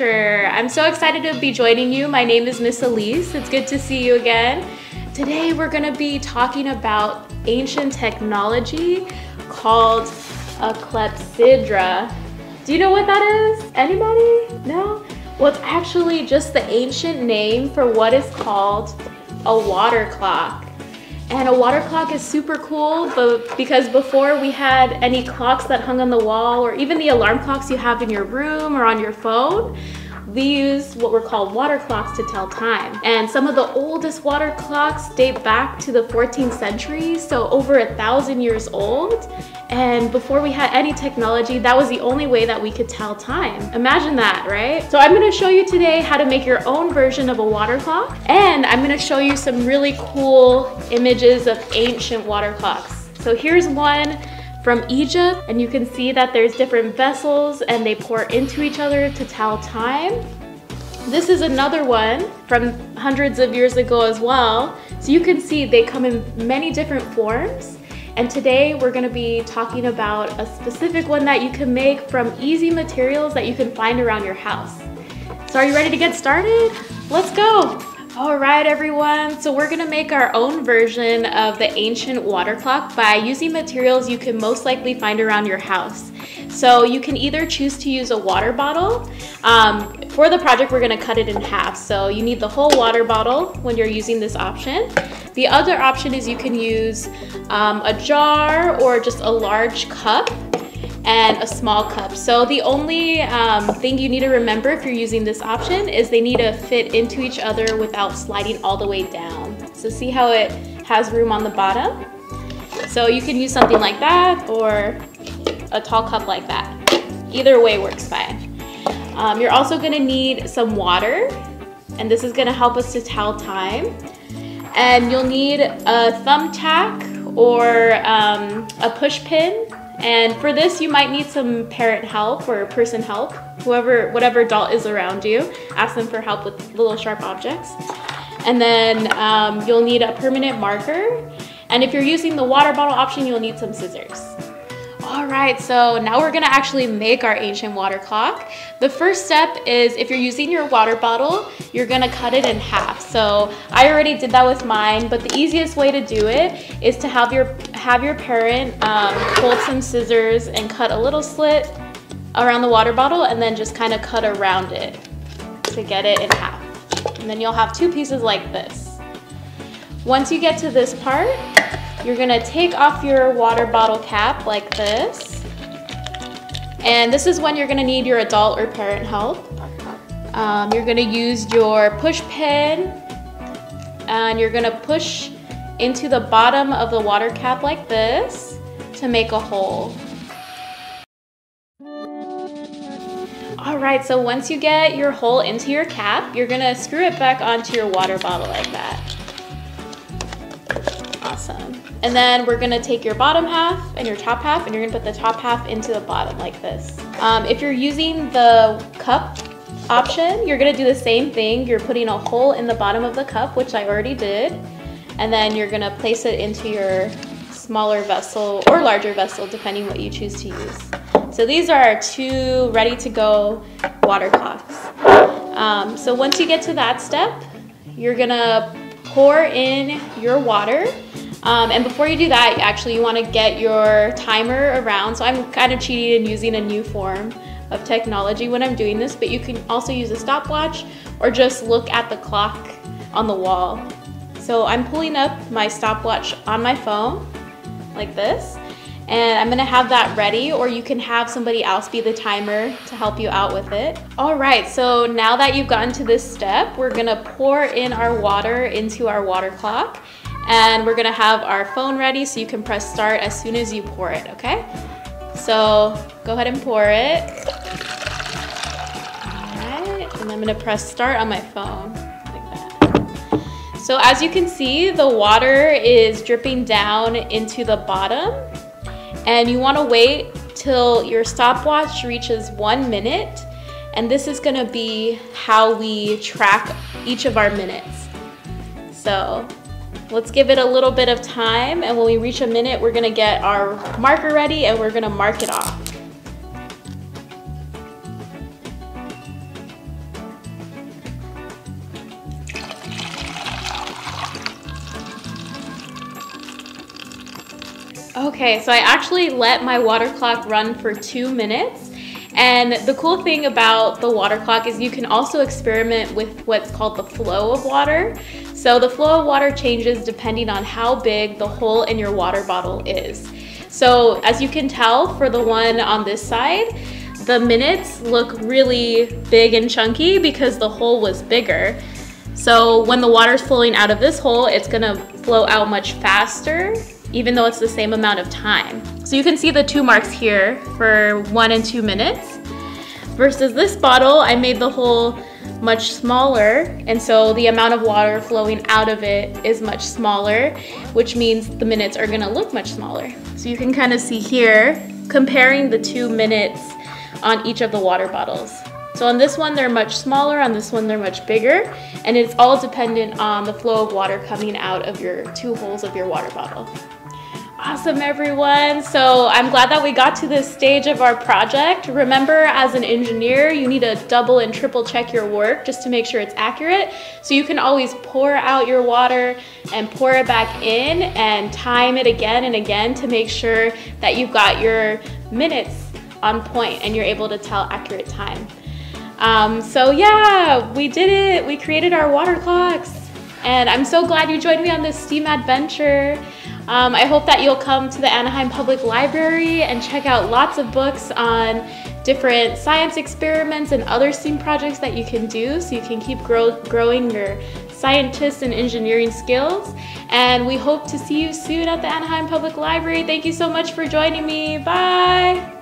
I'm so excited to be joining you. My name is Miss Elise. It's good to see you again. Today we're gonna be talking about ancient technology called a clepsydra. Do you know what that is? Anybody? No? Well, it's actually just the ancient name for what is called a water clock. And a water clock is super cool, but because before we had any clocks that hung on the wall or even the alarm clocks you have in your room or on your phone, we use what were called water clocks to tell time. And some of the oldest water clocks date back to the 14th century, so over a thousand years old. And before we had any technology, that was the only way that we could tell time. Imagine that, right? So I'm gonna show you today how to make your own version of a water clock. And I'm gonna show you some really cool images of ancient water clocks. So here's one from Egypt and you can see that there's different vessels and they pour into each other to tell time. This is another one from hundreds of years ago as well. So you can see they come in many different forms. And today we're gonna be talking about a specific one that you can make from easy materials that you can find around your house. So are you ready to get started? Let's go. All right, everyone. So we're gonna make our own version of the ancient water clock by using materials you can most likely find around your house. So you can either choose to use a water bottle. Um, for the project, we're gonna cut it in half. So you need the whole water bottle when you're using this option. The other option is you can use um, a jar or just a large cup and a small cup. So the only um, thing you need to remember if you're using this option is they need to fit into each other without sliding all the way down. So see how it has room on the bottom? So you can use something like that or a tall cup like that. Either way works fine. Um, you're also gonna need some water and this is gonna help us to tell time. And you'll need a thumbtack or um, a push pin and for this, you might need some parent help or person help, whoever, whatever adult is around you. Ask them for help with little sharp objects. And then um, you'll need a permanent marker. And if you're using the water bottle option, you'll need some scissors. All right, so now we're gonna actually make our ancient water clock. The first step is if you're using your water bottle, you're gonna cut it in half. So I already did that with mine, but the easiest way to do it is to have your, have your parent um, hold some scissors and cut a little slit around the water bottle and then just kind of cut around it to get it in half. And then you'll have two pieces like this. Once you get to this part, you're gonna take off your water bottle cap like this. And this is when you're gonna need your adult or parent help. Um, you're gonna use your push pin and you're gonna push into the bottom of the water cap like this to make a hole. All right, so once you get your hole into your cap, you're gonna screw it back onto your water bottle like that. Awesome. And then we're gonna take your bottom half and your top half and you're gonna put the top half into the bottom like this. Um, if you're using the cup option, you're gonna do the same thing. You're putting a hole in the bottom of the cup, which I already did. And then you're gonna place it into your smaller vessel or larger vessel, depending what you choose to use. So these are our two ready to go water clocks. Um, so once you get to that step, you're gonna pour in your water um, and before you do that, actually you wanna get your timer around. So I'm kind of cheating and using a new form of technology when I'm doing this, but you can also use a stopwatch or just look at the clock on the wall. So I'm pulling up my stopwatch on my phone like this, and I'm gonna have that ready or you can have somebody else be the timer to help you out with it. All right, so now that you've gotten to this step, we're gonna pour in our water into our water clock and we're gonna have our phone ready so you can press start as soon as you pour it, okay? So go ahead and pour it. All right, and I'm gonna press start on my phone. So as you can see, the water is dripping down into the bottom and you wanna wait till your stopwatch reaches one minute and this is gonna be how we track each of our minutes. So Let's give it a little bit of time and when we reach a minute, we're gonna get our marker ready and we're gonna mark it off. Okay, so I actually let my water clock run for two minutes. And the cool thing about the water clock is you can also experiment with what's called the flow of water. So the flow of water changes depending on how big the hole in your water bottle is. So as you can tell for the one on this side, the minutes look really big and chunky because the hole was bigger. So when the water's flowing out of this hole, it's gonna flow out much faster, even though it's the same amount of time. So you can see the two marks here for one and two minutes. Versus this bottle, I made the hole much smaller, and so the amount of water flowing out of it is much smaller, which means the minutes are gonna look much smaller. So you can kind of see here, comparing the two minutes on each of the water bottles. So on this one, they're much smaller, on this one, they're much bigger, and it's all dependent on the flow of water coming out of your two holes of your water bottle. Awesome, everyone. So I'm glad that we got to this stage of our project. Remember, as an engineer, you need to double and triple check your work just to make sure it's accurate. So you can always pour out your water and pour it back in and time it again and again to make sure that you've got your minutes on point and you're able to tell accurate time. Um, so yeah, we did it. We created our water clocks. And I'm so glad you joined me on this STEAM adventure. Um, I hope that you'll come to the Anaheim Public Library and check out lots of books on different science experiments and other STEAM projects that you can do so you can keep grow growing your scientist and engineering skills. And we hope to see you soon at the Anaheim Public Library. Thank you so much for joining me. Bye.